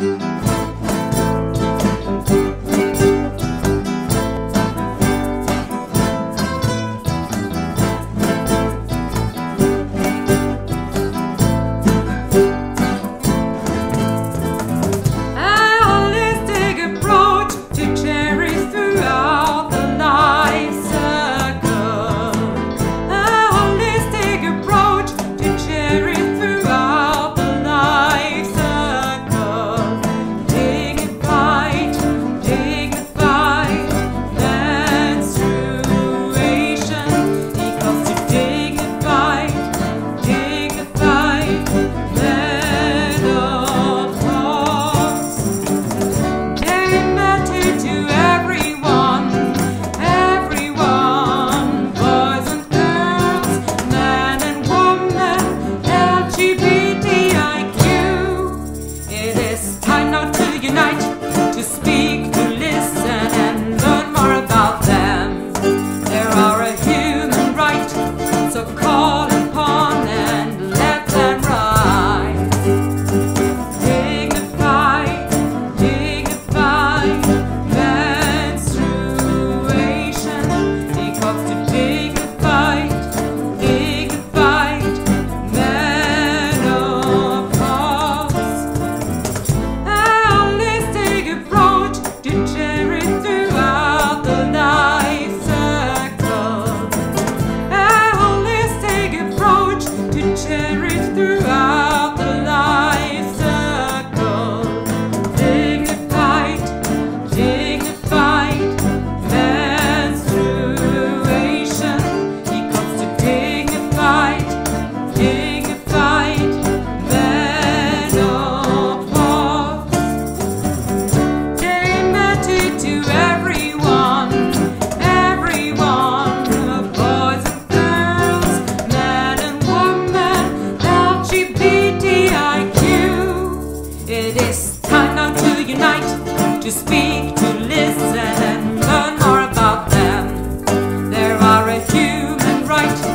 It is unite, to speak, to listen, and learn more about them. There are a human right.